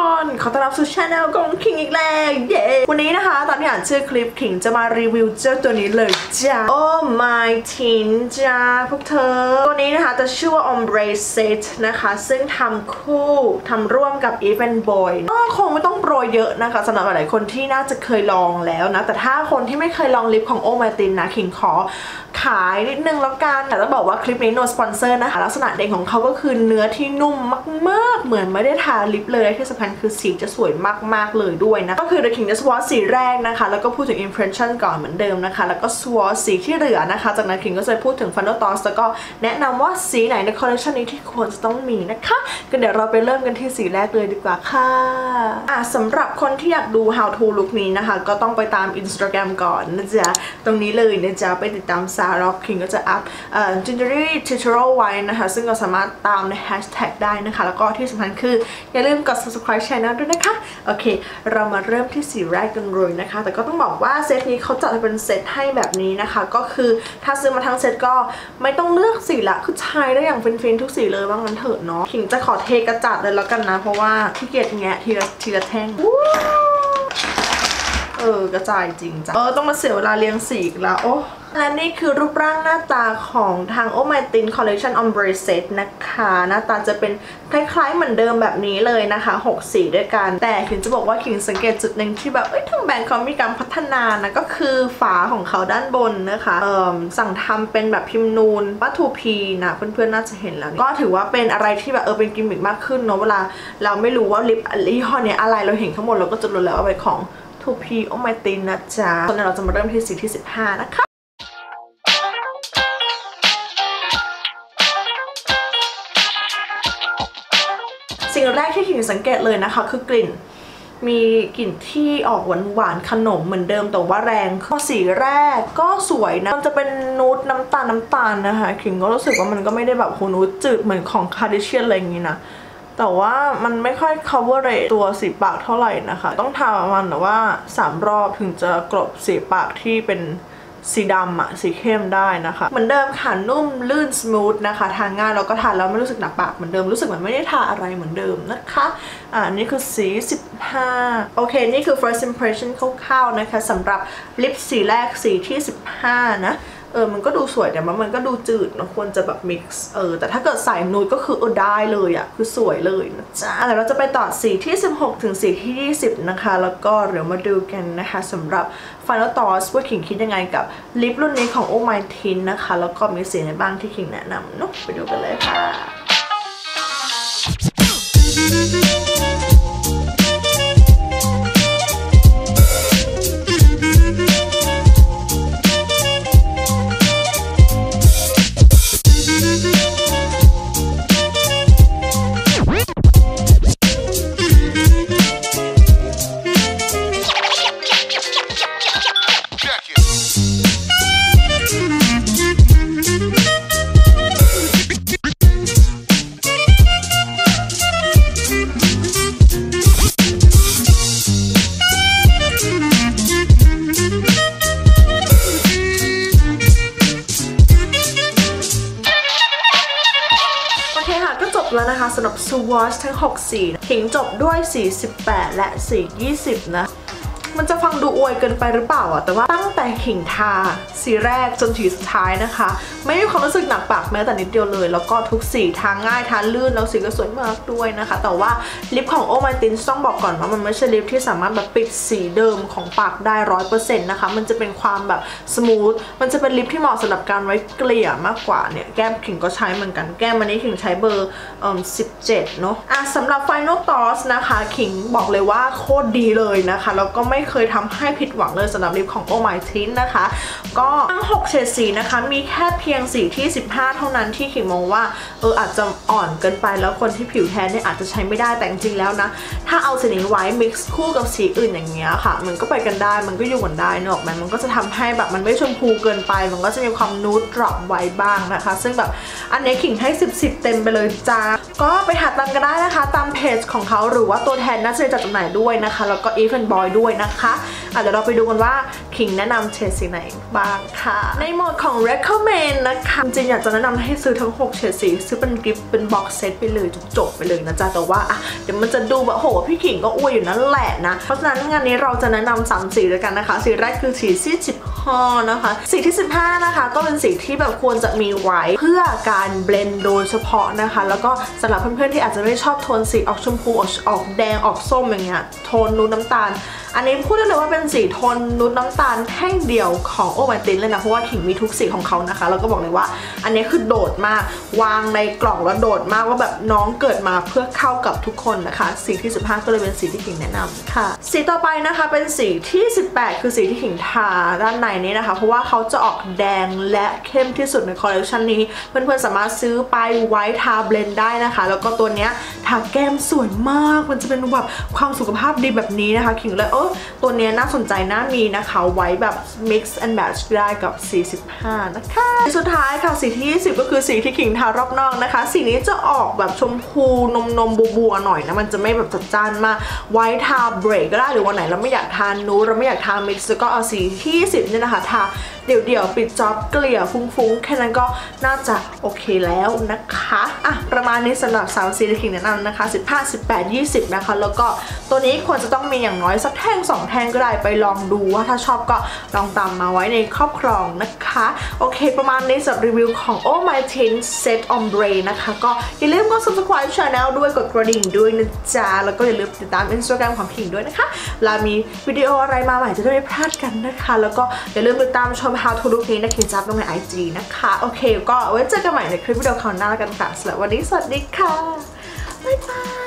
กคนขอต้อนรับสู่ช anel ของคิงอีกแล้ว เย้ วันนี้นะคะตอนที่อ่านชื่อคลิปคิงจะมารีวิวเจ้าตัวนี้เลยจ้า Oh my tin จ้าพวกเธอ ตัวนี้นะคะจะชื่อว่า Ombre Set นะคะ ซึ่งทำคู่ทำร่วมกับ Even Boy ก็คงไม่ต้องโปรยเยอะนะคะสำหรับหลายคนที่น่าจะเคยลองแล้วนะ แต่ถ้าคนที่ไม่เคยลองลิปของ Oh my tin นะคิงขอ ขายนิดนึงแล้วกันแต่ต้องบอกว่าคลิปนี้ no sponsor นะคะ ลักษณะเด่นของเขาก็คือเนื้อที่นุ่มมาก ๆ เหมือนไม่ได้ทาลิปเลยที่สำคัญคือสีจะสวยมาก ๆ เลยด้วยนะ ก็คือ The King The Swatch สีแรกนะคะ แล้วก็พูดถึง impression ก่อนเหมือนเดิมนะคะ แล้วก็ Swatch สีที่เหลือนะคะ จากนั้น ขิงก็จะพูดถึง final thoughts แล้วก็แนะนำว่าสีไหนในคอลเลคชันนี้ที่ควรจะต้องมีนะคะก็เดี๋ยวเราไปเริ่มกันที่สีแรกเลยดีกว่าค่ะอะสำหรับคนที่อยากดู how to look นี้นะคะ ก็ต้องไปตาม Instagram ก่อนนะจ๊ะตรงนี้เลยนะจ๊ะไปติดตามซาร็อกขิงก็จะอัพเอ่อ gingery tutorial ไว้นะคะ ซึ่งก็สามารถตามใน hashtag ได้นะคะ แล้วก็ที่สำคัญคือ อย่าลืมกด subscribe channel ด้วยนะคะ โอเค เรามาเริ่มที่สีแรกกันเลยนะคะ แต่ก็ต้องบอกว่าเซตนี้เขาจัดเป็นเซตให้แบบนี้นะคะ ก็คือถ้าซื้อมาทั้งเซตก็ไม่ต้องเลือกสีละคือใช้ได้อย่างฟินๆทุกสีเลยว่างั้นเถอะเนาะคิงจะขอเทกระจัดเลยแล้วกันนะ เพราะว่าขี้เกียจแงะทีละทีละแท่งเออกระจายจริงจ้ะเออต้องมาเสียเวลาเรียงสีอีกแล้วโอ้ และนี่คือรูปร่างหน้าตาของทาง Oh My Tin Collection Ombre Set นะคะ หน้าตาจะเป็นคล้ายๆเหมือนเดิมแบบนี้เลยนะคะ 6 สีด้วยกัน แต่ขิงจะบอกว่าขิงสังเกตจุดหนึ่งที่แบบเอ้ยทางแบรนด์เขามีการพัฒนานะก็คือฝาของเขาด้านบนนะคะเอ่อสั่งทำเป็นแบบพิมพ์นูนวัตถุพีนะเพื่อนๆน่าจะเห็นแล้ว ก็ถือว่าเป็นอะไรที่แบบเออเป็นกิมมิคมากขึ้นเนาะเวลาเราไม่รู้ว่าลิปยี่ห้อเนี้ยอะไรเราเห็นข้างบนเราก็จะรู้แล้วว่าเป็นของ 2P โอไมตินนะจ๊ะตอนนี้เราจะมาเริ่มที่สีที่ 15 นะคะ สิ่งแรกที่ขิงสังเกตเลยนะคะ คือกลิ่น มีกลิ่นที่ออกหวานหวานขนมเหมือนเดิมแต่ว่าแรงข้อสีแรกก็สวยนะ มันจะเป็นนูดน้ำตาลน้ำตาลนะคะขิงก็รู้สึกว่ามันก็ไม่ได้แบบโหนูดจืดเหมือนของคาร์ดิเชียนอะไรอย่างงี้นะแต่ว่ามันไม่ค่อย cover ตัวสีปากเท่าไหร่นะคะ ต้องทาประมาณแบบว่า 3 รอบถึงจะกลบสีปากที่เป็น สีดำอะสีเข้มได้นะคะ เหมือนเดิมค่ะนุ่มลื่นส o t h นะคะ ทานง่ายแล้วก็ทานแล้วไม่รู้สึกหนักปากเหมือนเดิมรู้สึกเหมือนไม่ได้ทาอะไรเหมือนเดิมนะคะอ่านี่คือสี 15 โอเค นี่คือ first impression คร่าวๆนะคะสำหรับลิปสีแรกสีที่ 15 นะ เออมันก็ดูสวยแต่ว่ามันก็ดูจืดนะควรจะแบบมิกซ์เออแต่ถ้าเกิดใส่นูดก็คือเออได้เลยอะคือสวยเลยนะจ๊ะเดี๋ยวเราจะไปต่อสีที่ 16 ถึงสีที่ 20 นะคะ แล้วก็เดี๋ยวมาดูกันนะคะสำหรับ Final Thoughts ว่าขิงคิดยังไงกับลิปรุ่นนี้ของ Oh My Tin นะคะ แล้วก็มีสีไหนบ้างที่ขิงแนะนำเนาะไปดูกันเลยค่ะ สำหรับ Swatch ทั้ง 6 สี ขิงจบด้วยสี 18 และสี 20 นะ มันจะฟังดูอวยเกินไปหรือเปล่าอะแต่ว่าตั้งแต่ขิงทาสีแรกจนสีสุดท้ายนะคะ ไม่มีความรู้สึกหนักปากแม้แต่นิดเดียวเลย แล้วก็ทุกสีทาง่ายทาลื่นแล้วสีก็สวยมากด้วยนะคะ แต่ว่าลิปของ Ohmytint ต้องบอกก่อนว่ามันไม่ใช่ลิปที่สามารถแบบปิดสีเดิมของปากได้ร้อยเปอร์เซ็นต์นะคะมันจะเป็นความแบบ smooth มันจะเป็นลิปที่เหมาะสำหรับการไว้เกลี่ยมากกว่าเนี่ยแก้มขิงก็ใช้เหมือนกันแก้มอันนี้ขิงใช้เบอร์เอ่อ17เนาะอะสำหรับ Final t o s นะคะขิงบอกเลยว่าโคตรดีเลยนะคะแล้วก็ไม่เคยทำให้ผิดหวังเลยสำหรับลิปของ Oh My Tin นะคะ ก็ทั้ง 6 เฉดสีนะคะ มีแค่เพียงสีที่ 15 เท่านั้นที่ขิงมองว่าเอออาจจะอ่อนเกินไปแล้วคนที่ผิวแทนเนี่ยอาจจะใช้ไม่ได้แต่จริงๆแล้วนะ ถ้าเอาสีนี้ไว้ mix คู่กับสีอื่นอย่างเงี้ยค่ะ มันก็ไปกันได้มันก็อยู่กันได้เนอะไหมมันก็จะทำให้แบบมันไม่ชมพูเกินไป มันก็จะมีความนูดดรอปไว้บ้างนะคะ ซึ่งแบบอันนี้ขิงให้ 10 10 เต็มไปเลยจ้าก็ไปหาตามกันได้นะคะ ตามเพจของเขาหรือว่าตัวแทนน่าจะจัดจำหน่ายด้วยนะคะ แล้วก็ Even Boy ด้วยนะนะคะอะเดี๋ยวเราไปดูกันว่าขิงแนะนำเฉดสีไหนบ้างค่ะ ในโหมดของ recommend นะคะจริงอยากจะแนะนำให้ซื้อทั้ง 6 เฉดสีซื้อเป็นกิฟต์เป็นบ็อกเซตไปเลยจบๆไปเลยนะจ๊ะแต่ว่าอะเดี๋ยวมันจะดูแบบโหพี่ขิงก็อวยอยู่นั่นแหละนะ เพราะฉะนั้นงานนี้เราจะแนะนำสามสีด้วยกันนะคะ สีแรกคือสีที่15นะคะสีที่ 15 นะคะ ก็เป็นสีที่แบบควรจะมีไว้เพื่อการเบลนด์โดยเฉพาะนะคะ แล้วก็สำหรับเพื่อนๆที่อาจจะไม่ชอบโทนสีออกชมพูออกแดงออกส้มอย่างเงี้ยโทนนูนน้ำตาลอันนี้พูดได้เลยว่าเป็นสีโทนนุดน้ำตาลแท่งเดียวของโอมาตินเลยนะ เพราะว่าขิงมีทุกสีของเขานะคะ แล้วก็บอกเลยว่า อันนี้คือโดดมาก วางในกล่องแล้วโดดมากว่าแบบน้องเกิดมาเพื่อเข้ากับทุกคนนะคะ สีที่ 15 ก็เลยเป็นสีที่ขิงแนะนำค่ะ สีต่อไปนะคะเป็นสีที่ 18 คือสีที่ขิงทาด้านในนี้นะคะ เพราะว่าเขาจะออกแดงและเข้มที่สุดในคอลเลคชันนี้ เพื่อนๆสามารถซื้อไปไว้ทา blend ได้นะคะ แล้วก็ตัวเนี้ยทาแก้มสวยมาก มันจะเป็นแบบความสุขภาพดีแบบนี้นะคะ ขิงเลยตัวนี้น่าสนใจน่ามีนะคะ ไว้แบบ mix and match ได้กับสี15นะคะสีสุดท้ายค่ะสีที่ 20 ก็คือสีที่ขิงทารอบนอกนะคะ สีนี้จะออกแบบชมพูนมนมบัวๆหน่อยนะ มันจะไม่แบบจัดจ้านมาก ไว้ทาเบรกก็ได้หรือวันไหนเราไม่อยากทานูเราไม่อยากทา mix ก็เอาสีที่ 20เนี่ยนะคะทา เดี่ยวๆปิดจ็อบเกลี่ยฟุ้งๆ แค่นั้นก็น่าจะโอเคแล้วนะคะอะประมาณนี้สำหรับสาวซีรีคิงแนะนำนะคะ 15 18 20 นะคะ แล้วก็ตัวนี้ควรจะต้องมีอย่างน้อยสักแท่ง 2 แท่งก็ได้ไปลองดูว่าถ้าชอบก็ลองตามมาไว้ในครอบครองนะคะ โอเค ประมาณนี้สำหรับรีวิวของ Oh My Tin Set Ombre นะคะ ก็อย่าลืมกด subscribe channel ด้วยกดกระดิ่งด้วยนะจ๊ะ แล้วก็อย่าลืมติดตาม Instagram ของพิงด้วยนะคะเวลามีวิดีโออะไรมาใหม่จะได้ไม่พลาดกันนะคะ แล้วก็อย่าลืมติดตามชม How to Look นี้นะคิงจับลงใน IG นะคะ โอเค ก็ไว้เจอกันใหม่ในคลิปวิดีโอคราวหน้าแล้วกันค่ะสำหรับวันนี้สวัสดีค่ะ บ๊ายบาย